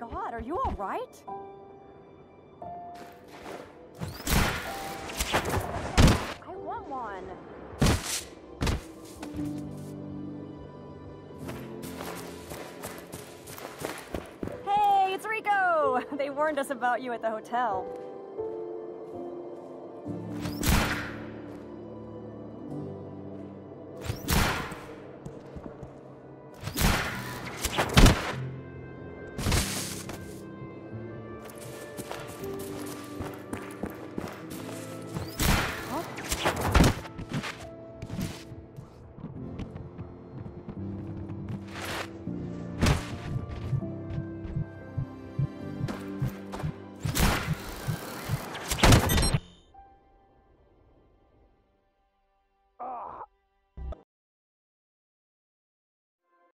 God, are you all right? I want one. Hey, it's Rico! They warned us about you at the hotel.